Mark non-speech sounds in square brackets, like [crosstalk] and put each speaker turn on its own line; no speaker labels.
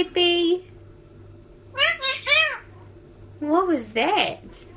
[laughs] What was that?